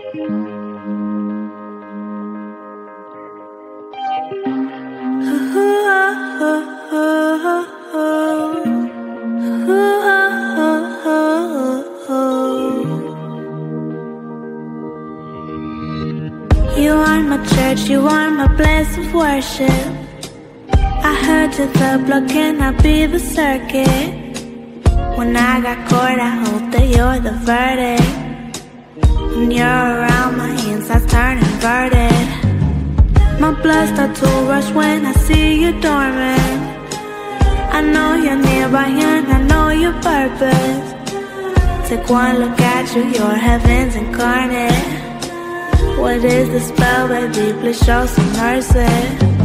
You are my church, you are my place of worship. I heard to the block, can I be the circuit? When I got caught, I hope that you're the verdict. When you're around, my insides turn inverted. My blood starts to rush when I see you dormant. I know you're nearby and I know your purpose. Take one look at you, you're heaven's incarnate. What is the spell, baby? Please show some mercy.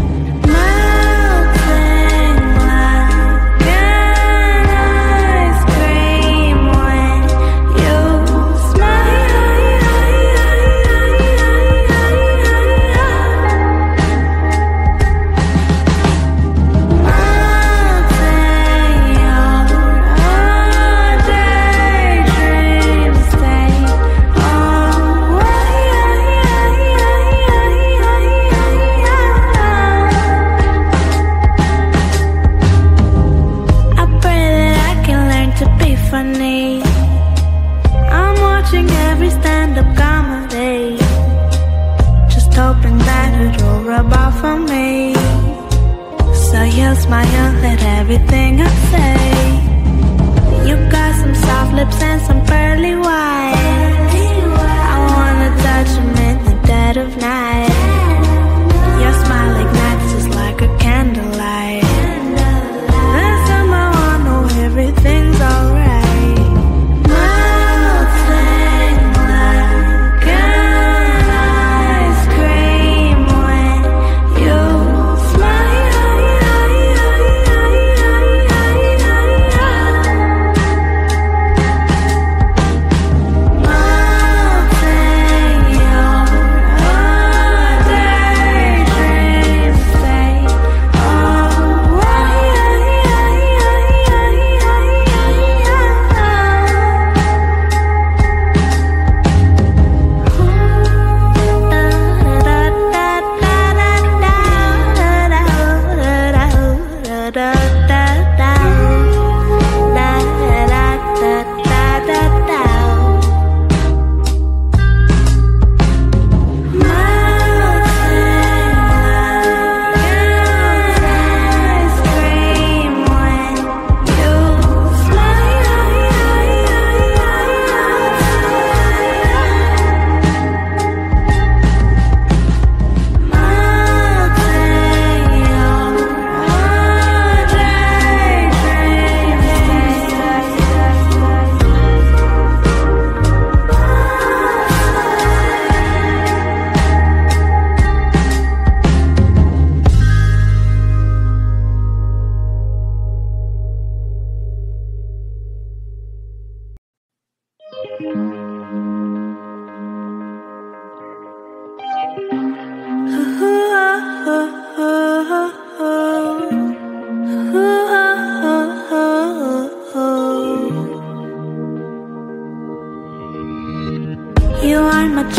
Everything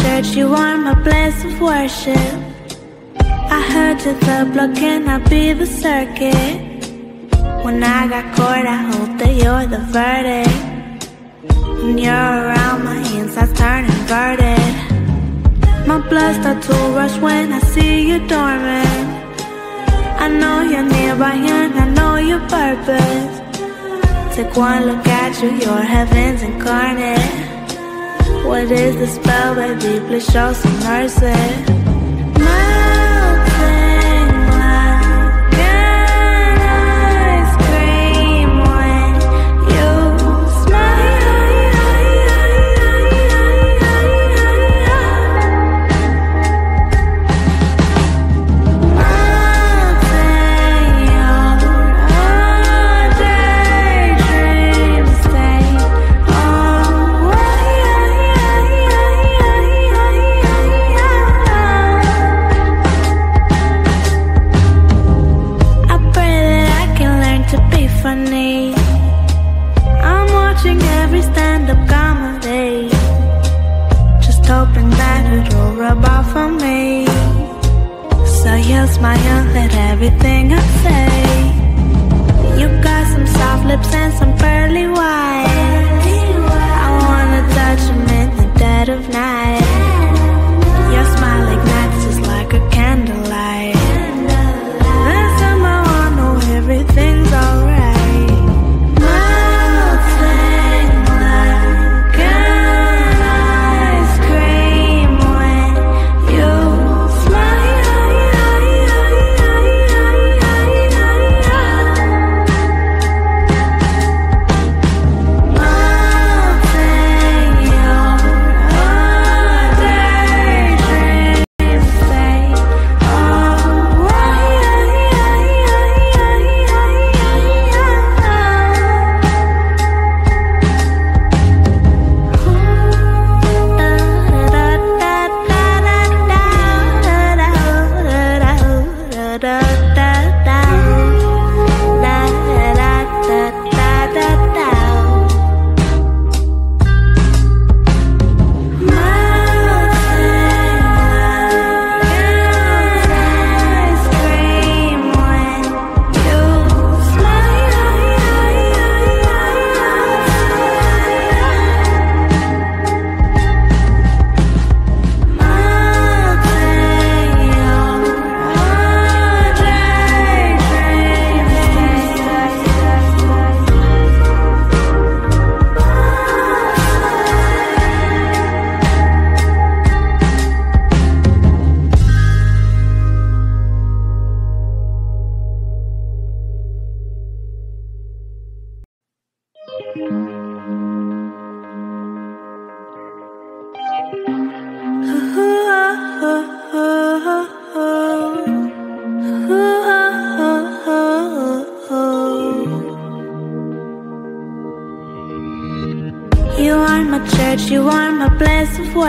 church, you are my place of worship. I heard to the block, can I be the circuit? When I got caught, I hope that you're the verdict. When you're around, my insides turn inverted. My blood starts to rush when I see you dormant. I know you're nearby and I know your purpose. Take one look at you, you're heaven's incarnate. What is the spell, baby? Please show some mercy.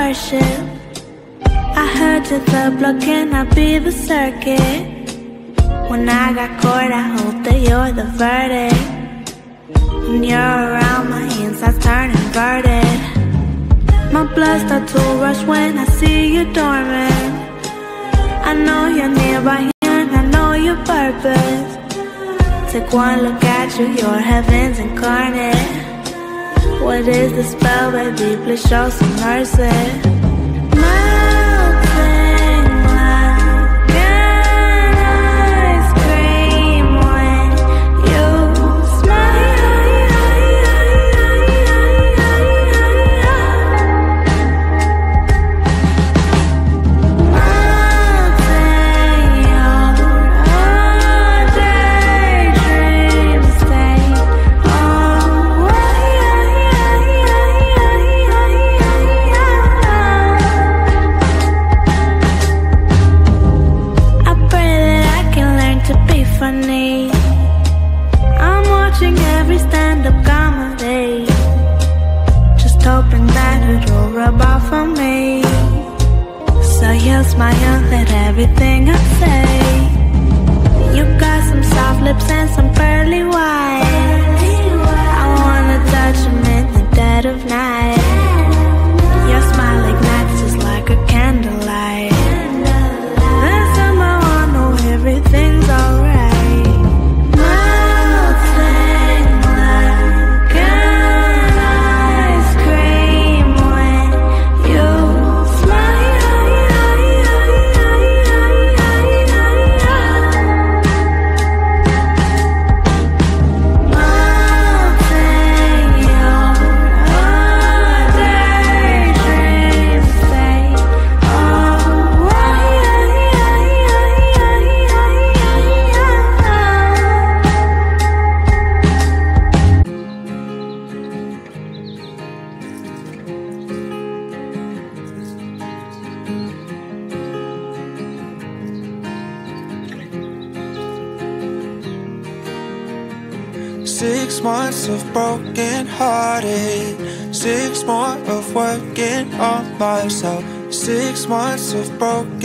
Worship. I heard you the block, I be the circuit? When I got caught, I hope that you're the verdict. When you're around, my insides turn inverted. My blood starts to rush when I see you dormant. I know you're nearby and I know your purpose. Take one look at you, you're heaven's incarnate. What is the spell, baby? Please show some mercy. Smile at everything I say. You got some soft lips and some pearly white. I wanna touch them in the dead of night.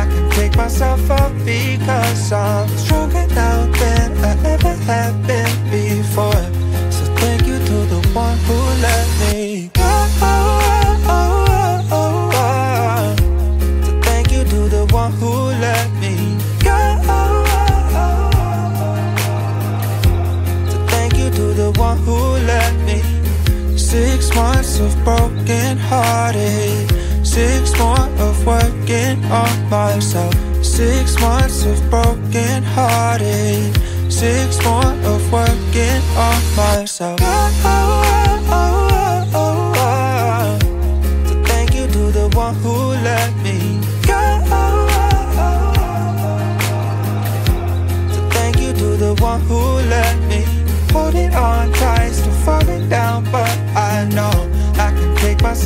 I can pick myself up because I'm stronger now than I ever have been before. So thank you to the one who let me go. So thank you to the one who let me go. So thank you to the one who let me. Six months of broken hearted. Six more of working on myself. Six months of broken hearted. Six more of working on myself.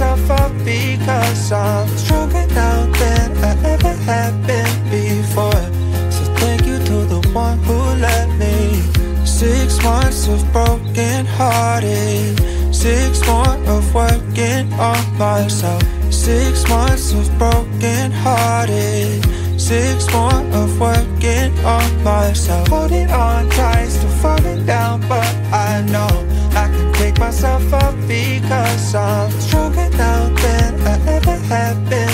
Up because I'm stronger now than I ever have been before. So thank you to the one who let me. Six months of broken hearted. Six more of working on myself. Six months of broken hearted. Six more of working on myself. Holding myself up because I'm stronger now than I ever have been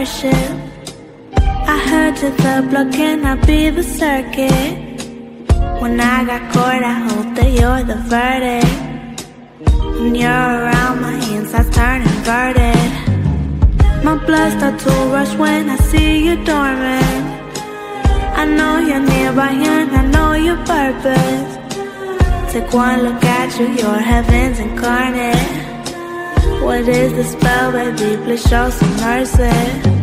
I heard you the block, can I be the circuit? When I got caught, I hope that you're the verdict. When you're around, my insides turn inverted. My blood starts to rush when I see you dormant. I know you're nearby and I know your purpose. Take one look at you, you're heaven's incarnate. What is the spell, baby? Please show some mercy.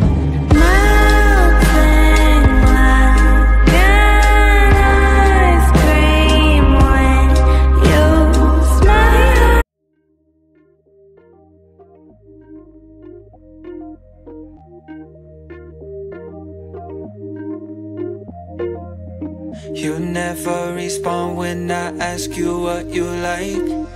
You never respond when I ask you what you like.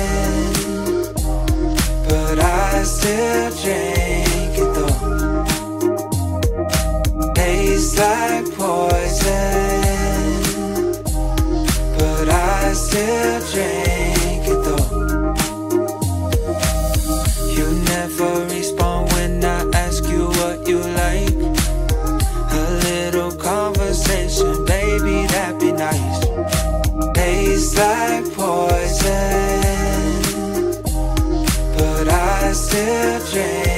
I still drink it though. Tastes like poison But I still drink still dream.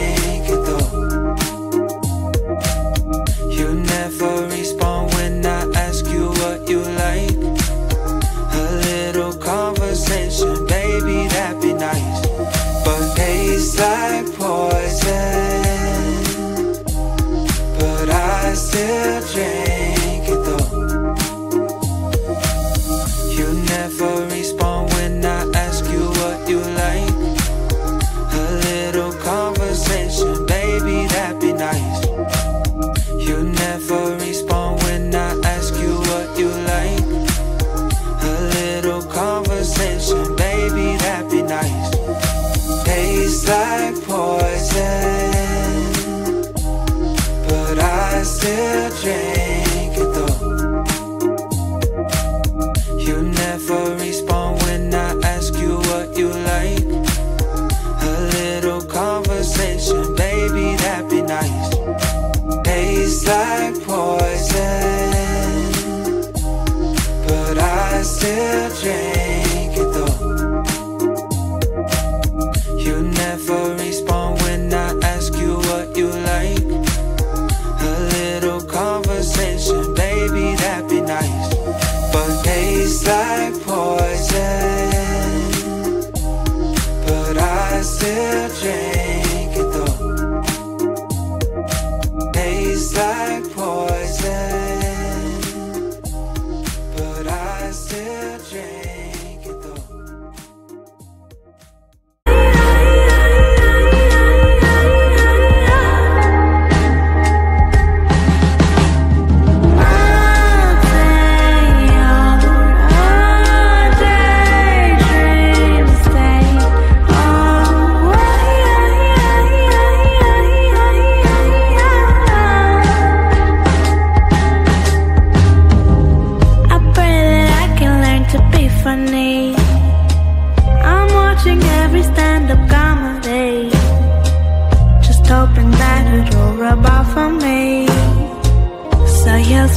black boy.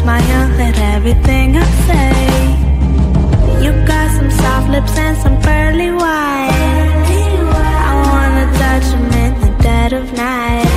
smile at everything I say. You got some soft lips and some pearly white. I wanna touch them in the dead of night.